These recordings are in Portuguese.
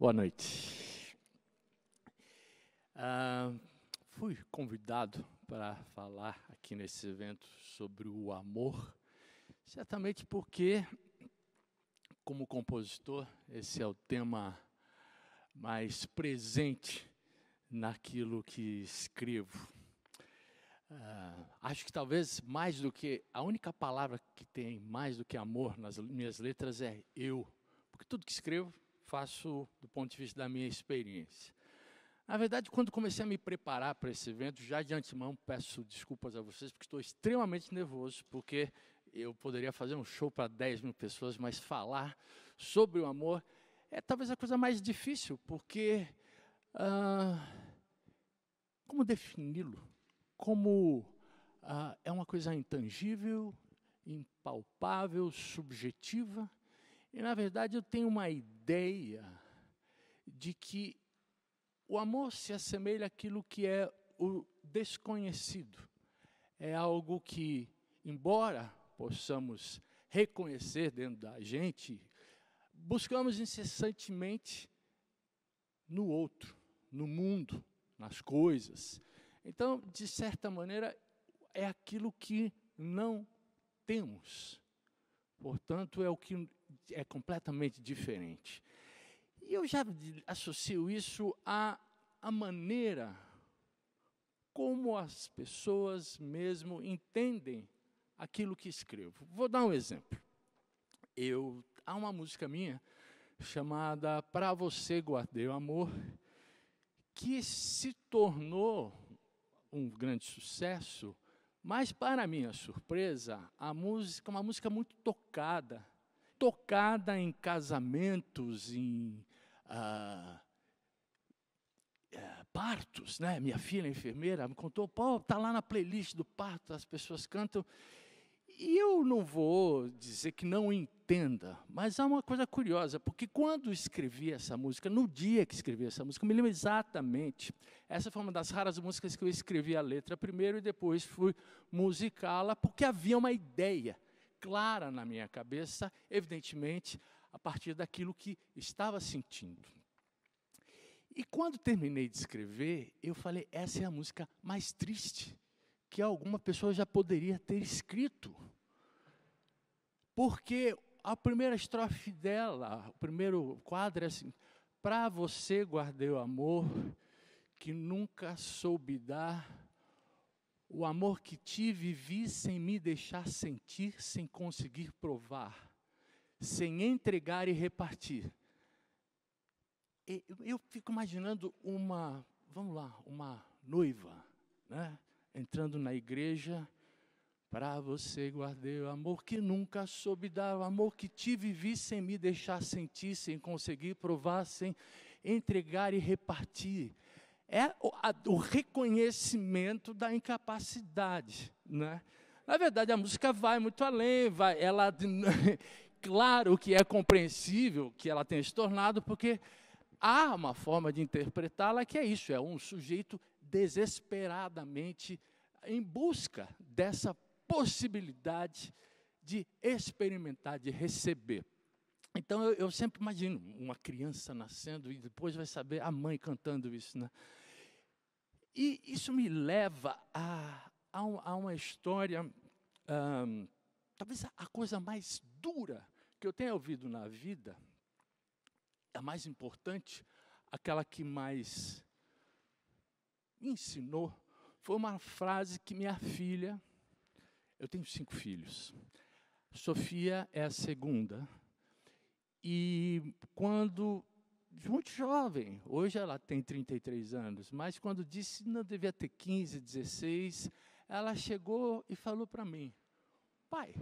Boa noite. Ah, fui convidado para falar aqui nesse evento sobre o amor, certamente porque, como compositor, esse é o tema mais presente naquilo que escrevo. Ah, acho que talvez mais do que a única palavra que tem mais do que amor nas minhas letras é eu, porque tudo que escrevo faço do ponto de vista da minha experiência. Na verdade, quando comecei a me preparar para esse evento, já de antemão peço desculpas a vocês, porque estou extremamente nervoso, porque eu poderia fazer um show para 10 mil pessoas, mas falar sobre o amor é talvez a coisa mais difícil, porque ah, como defini-lo? Como ah, é uma coisa intangível, impalpável, subjetiva, e, na verdade, eu tenho uma ideia de que o amor se assemelha àquilo que é o desconhecido. É algo que, embora possamos reconhecer dentro da gente, buscamos incessantemente no outro, no mundo, nas coisas. Então, de certa maneira, é aquilo que não temos. Portanto, é o que é completamente diferente. E eu já associo isso à, à maneira como as pessoas mesmo entendem aquilo que escrevo. Vou dar um exemplo. Eu há uma música minha chamada Para você guardei o amor, que se tornou um grande sucesso, mas para minha surpresa, a música é uma música muito tocada tocada em casamentos, em ah, eh, partos, né? Minha filha, enfermeira, me contou, pô, está lá na playlist do parto, as pessoas cantam. E eu não vou dizer que não entenda, mas há uma coisa curiosa, porque quando escrevi essa música, no dia que escrevi essa música, me lembro exatamente. Essa foi uma das raras músicas que eu escrevi a letra primeiro e depois fui musicá-la, porque havia uma ideia clara na minha cabeça, evidentemente, a partir daquilo que estava sentindo. E quando terminei de escrever, eu falei: essa é a música mais triste que alguma pessoa já poderia ter escrito. Porque a primeira estrofe dela, o primeiro quadro é assim: para você guardei o amor que nunca soube dar o amor que tive vi sem me deixar sentir, sem conseguir provar, sem entregar e repartir. Eu fico imaginando uma, vamos lá, uma noiva, né? entrando na igreja, para você guardei o amor que nunca soube dar, o amor que tive vi sem me deixar sentir, sem conseguir provar, sem entregar e repartir é o, a, o reconhecimento da incapacidade. Né? Na verdade, a música vai muito além, vai, ela, claro que é compreensível que ela tenha se tornado, porque há uma forma de interpretá-la que é isso, é um sujeito desesperadamente em busca dessa possibilidade de experimentar, de receber. Então eu, eu, sempre imagino uma criança nascendo e depois vai saber a mãe cantando isso, né? E isso me leva a, a, a uma história, um, talvez a coisa mais dura que eu tenha ouvido na vida, a mais importante, aquela que mais me ensinou, foi uma frase que minha filha, eu tenho cinco filhos, Sofia é a segunda, e quando muito jovem, hoje ela tem 33 anos, mas quando disse não devia ter 15, 16, ela chegou e falou para mim: Pai,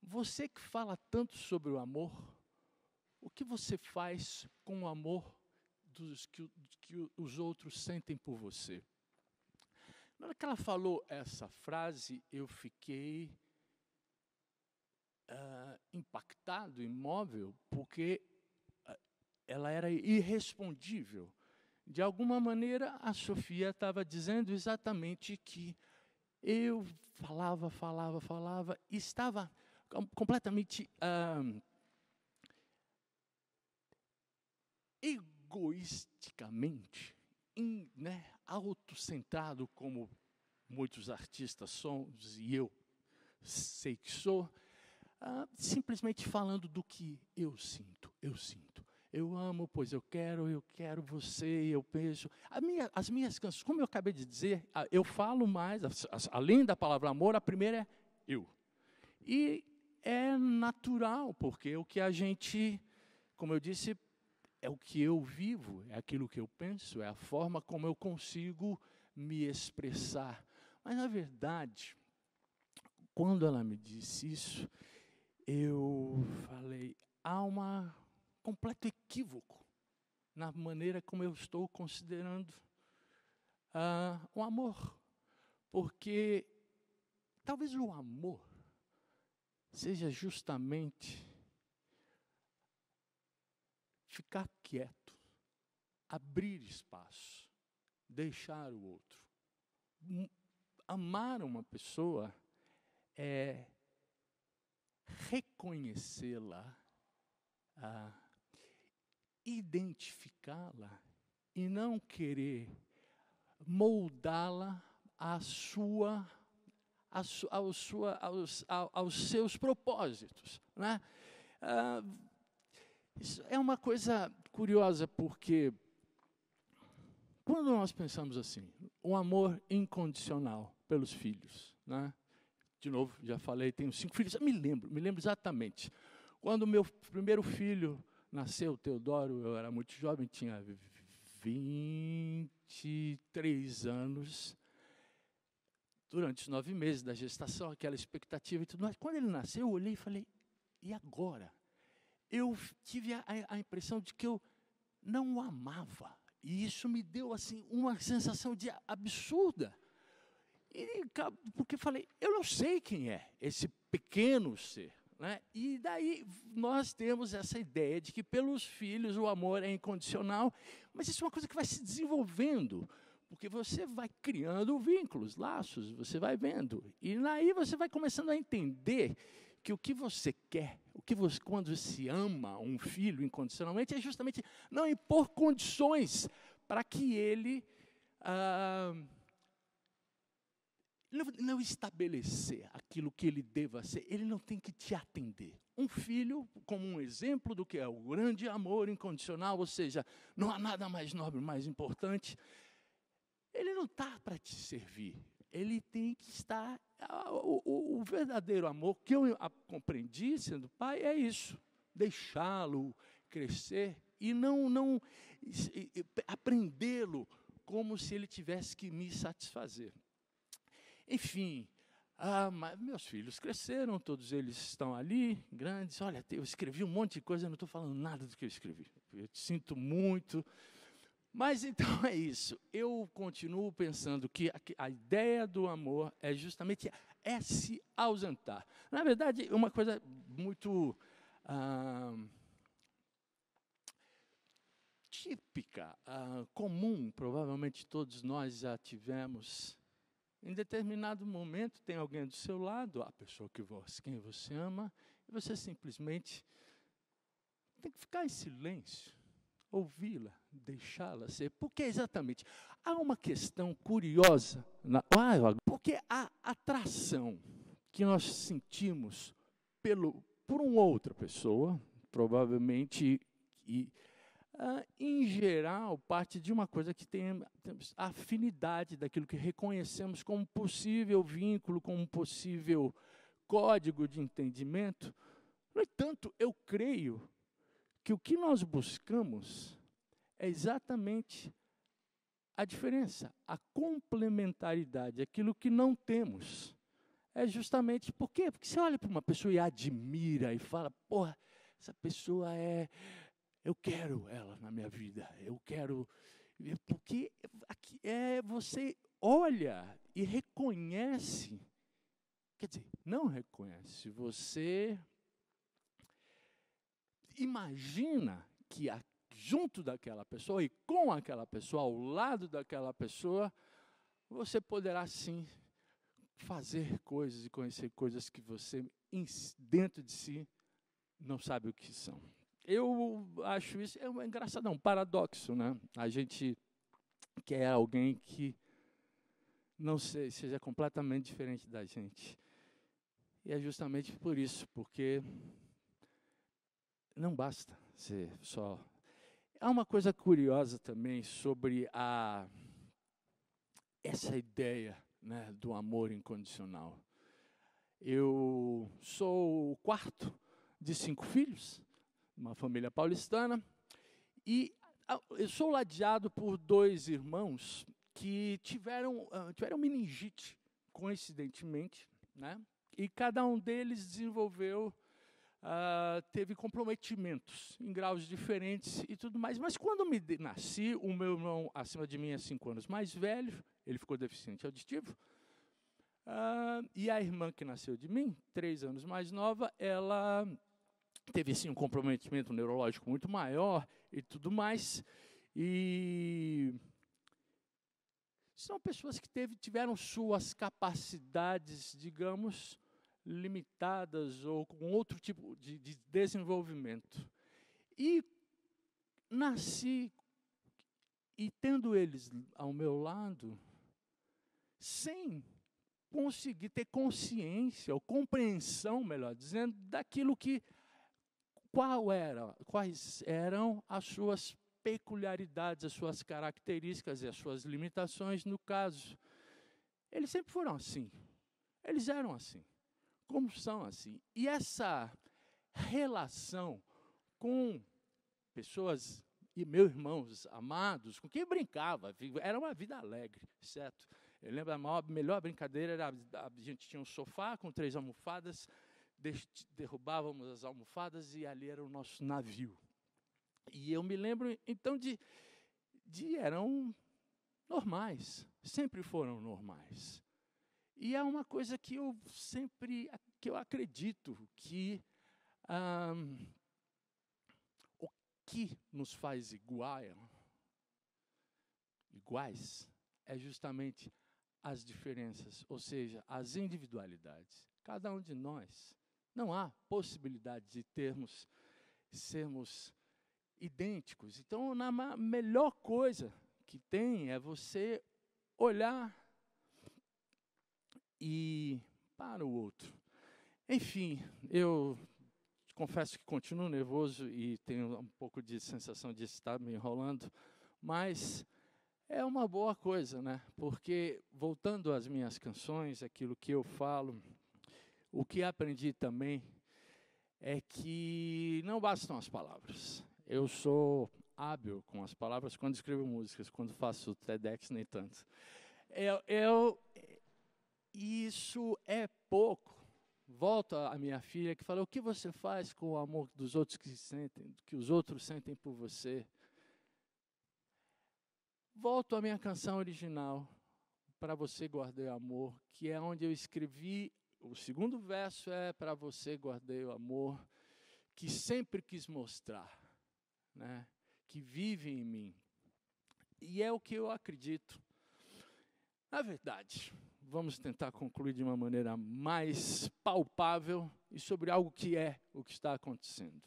você que fala tanto sobre o amor, o que você faz com o amor dos que, que os outros sentem por você? Na hora que ela falou essa frase, eu fiquei uh, impactado, imóvel, porque ela era irrespondível. De alguma maneira, a Sofia estava dizendo exatamente que eu falava, falava, falava, e estava completamente ah, egoisticamente, in, né, autocentrado, como muitos artistas são, e eu sei que sou, ah, simplesmente falando do que eu sinto, eu sinto. Eu amo, pois eu quero, eu quero você, eu penso. Minha, as minhas canções, como eu acabei de dizer, eu falo mais, além da palavra amor, a primeira é eu. E é natural, porque o que a gente, como eu disse, é o que eu vivo, é aquilo que eu penso, é a forma como eu consigo me expressar. Mas, na verdade, quando ela me disse isso, eu falei, há um completo equívoco na maneira como eu estou considerando uh, o amor. Porque talvez o amor seja justamente ficar quieto, abrir espaço, deixar o outro. Amar uma pessoa é reconhecê-la, identificá-la e não querer moldá-la à sua, ao sua, aos, aos seus propósitos. Né? Ah, isso é uma coisa curiosa, porque quando nós pensamos assim, o amor incondicional pelos filhos, né? de novo, já falei, tenho cinco filhos, eu me lembro, me lembro exatamente. Quando meu primeiro filho nasceu, Teodoro, eu era muito jovem, tinha 23 anos. Durante os nove meses da gestação, aquela expectativa e tudo mais. Quando ele nasceu, eu olhei e falei, e agora? Eu tive a, a impressão de que eu não o amava. E isso me deu assim uma sensação de absurda. E, porque falei, eu não sei quem é esse pequeno ser. Né? E daí nós temos essa ideia de que pelos filhos o amor é incondicional, mas isso é uma coisa que vai se desenvolvendo, porque você vai criando vínculos, laços, você vai vendo. E daí você vai começando a entender que o que você quer, o que você, quando se ama um filho incondicionalmente, é justamente não impor condições para que ele ah, não, estabelecer aquilo que ele deva ser, ele não tem que te atender. Um filho, como um exemplo do que é o grande amor incondicional, ou seja, não há nada mais nobre, mais importante, ele não está para te servir, ele tem que estar. O, o, o verdadeiro amor que eu compreendi sendo pai é isso: deixá-lo crescer e não, não aprendê-lo como se ele tivesse que me satisfazer. Enfim, ah, meus filhos cresceram, todos eles estão ali, grandes. Olha, eu escrevi um monte de coisa, não estou falando nada do que eu escrevi. Eu te sinto muito, mas então é isso. Eu continuo pensando que a, ideia do amor é justamente é se ausentar. Na verdade, uma coisa muito ah, típica, ah, comum, provavelmente todos nós já tivemos. Em determinado momento tem alguém do seu lado, a pessoa que você, quem você ama, e você simplesmente tem que ficar em silêncio ouvi-la, deixá-la ser. Porque exatamente há uma questão curiosa, na, porque a atração que nós sentimos pelo, por uma outra pessoa, provavelmente, e, ah, em geral, parte de uma coisa que tem afinidade daquilo que reconhecemos como possível vínculo, como possível código de entendimento. No entanto, eu creio que o que nós buscamos é exatamente a diferença, a complementaridade, aquilo que não temos. É justamente por quê? Porque você olha para uma pessoa e admira e fala, porra, essa pessoa é. Eu quero ela na minha vida, eu quero. Porque aqui é você olha e reconhece, quer dizer, não reconhece, você imagina que a, junto daquela pessoa e com aquela pessoa, ao lado daquela pessoa, você poderá sim fazer coisas e conhecer coisas que você dentro de si não sabe o que são. eu acho isso é um engraçado, um paradoxo, né? A gente quer alguém que não sei, seja completamente diferente da gente. E é justamente por isso, porque não basta ser só. Há uma coisa curiosa também sobre a essa ideia né, do amor incondicional. Eu sou o quarto de cinco filhos, uma família paulistana, e eu sou ladeado por dois irmãos que tiveram, uh, tiveram meningite, coincidentemente, né? e cada um deles desenvolveu, uh, teve comprometimentos em graus diferentes e tudo mais. Mas quando me nasci, o meu irmão acima de mim é cinco anos mais velho, ele ficou deficiente auditivo, uh, e a irmã que nasceu de mim, três anos mais nova, ela teve sim um comprometimento neurológico muito maior e tudo mais. E são pessoas que teve, tiveram suas capacidades, digamos, limitadas ou com outro tipo de, de desenvolvimento. E nasci e tendo eles ao meu lado, sem conseguir ter consciência ou compreensão, melhor dizendo, daquilo que qual era, quais eram as suas peculiaridades, as suas características e as suas limitações no caso. Eles sempre foram assim. Eles eram assim. Como são assim. E essa relação com pessoas e meus irmãos amados, com quem brincava, era uma vida alegre, certo? Eu lembro a maior, melhor brincadeira era a gente tinha um sofá com três almofadas, derrubávamos as almofadas e ali era o nosso navio. E eu me lembro, então, de, de eram normais, sempre foram normais. E é uma coisa que eu sempre, que eu acredito que o que nos faz igual, iguais é justamente as diferenças, ou seja, as individualidades. Cada um de nós não há possibilidade de termos sermos idênticos. Então, a melhor coisa que tem é você olhar e para o outro. Enfim, eu confesso que continuo nervoso e tenho um pouco de sensação de estar me enrolando, mas é uma boa coisa, né? Porque voltando às minhas canções, aquilo que eu falo, o que aprendi também é que não bastam as palavras. Eu sou hábil com as palavras quando escrevo músicas, quando faço TEDx, nem tanto. Eu, eu, isso é pouco. Volta a minha filha que fala: o que você faz com o amor dos outros que sentem, que os outros sentem por você? Volto à minha canção original, para você guardei o amor, que é onde eu escrevi. O segundo verso é para você guardei o amor, que sempre quis mostrar né, que vive em mim. E é o que eu acredito. Na verdade, vamos tentar concluir de uma maneira mais palpável e sobre algo que é o que está acontecendo.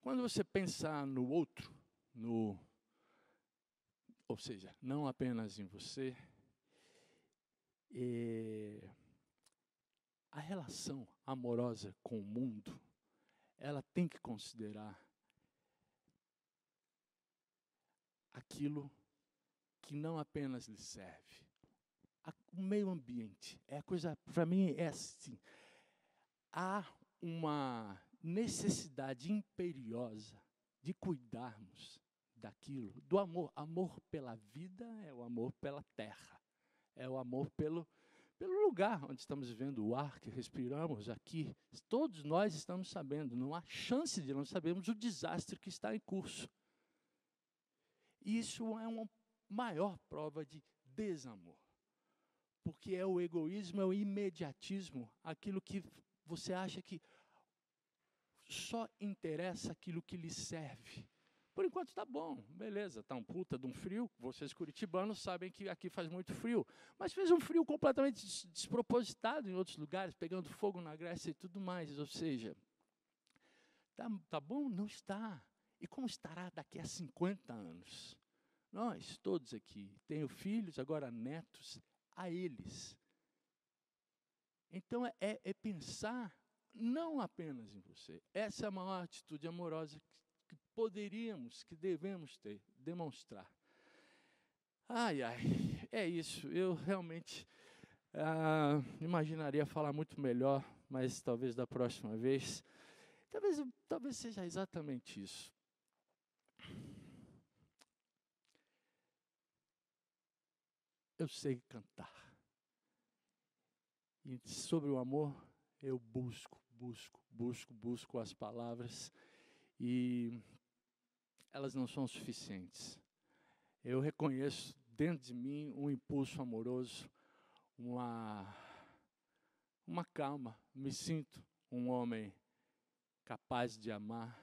Quando você pensar no outro, no ou seja, não apenas em você, a relação amorosa com o mundo ela tem que considerar aquilo que não apenas lhe serve. O meio ambiente é a coisa, para mim, é assim. Há uma necessidade imperiosa de cuidarmos daquilo, do amor. Amor pela vida é o amor pela terra, é o amor pelo pelo lugar onde estamos vivendo, o ar que respiramos aqui. Todos nós estamos sabendo, não há chance de não sabermos o desastre que está em curso. Isso é uma maior prova de desamor. Porque é o egoísmo, é o imediatismo, aquilo que você acha que só interessa aquilo que lhe serve. Por enquanto está bom, beleza, está um puta de um frio. Vocês curitibanos sabem que aqui faz muito frio. Mas fez um frio completamente despropositado em outros lugares, pegando fogo na Grécia e tudo mais. Ou seja, Tá, tá bom? Não está. E como estará daqui a 50 anos? Nós, todos aqui, tenho filhos, agora netos, a eles. Então é, é, é pensar não apenas em você. Essa é a maior atitude amorosa que, que poderíamos, que devemos ter, demonstrar. Ai, ai, é isso. Eu realmente ah, imaginaria falar muito melhor, mas talvez da próxima vez. Talvez, talvez seja exatamente isso. Eu sei cantar. E sobre o amor, eu busco, busco, busco, busco as palavras e elas não são suficientes. Eu reconheço dentro de mim um impulso amoroso, uma uma calma. Me sinto um homem capaz de amar,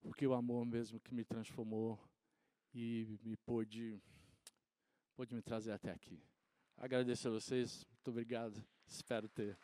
porque o amor mesmo que me transformou e me pôde, pôde me trazer até aqui. Agradeço a vocês, muito obrigado, espero ter.